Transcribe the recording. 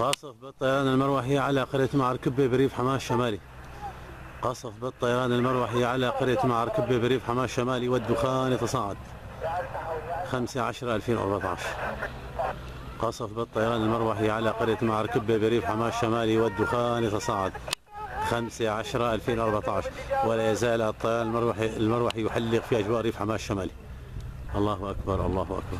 قصف بالطيران المروحي على قرية معر كبة بريف حماة الشمالي قصف بالطيران المروحي على قرية معر كبة بريف حماة الشمالي والدخان يتصاعد. 15 2014 قصف بالطيران المروحي على قرية معر كبة بريف حماة الشمالي والدخان يتصاعد. 15 2014 ولا يزال الطيران المروحي المروحي يحلق في أجواء ريف حماة الشمالي الله أكبر الله أكبر.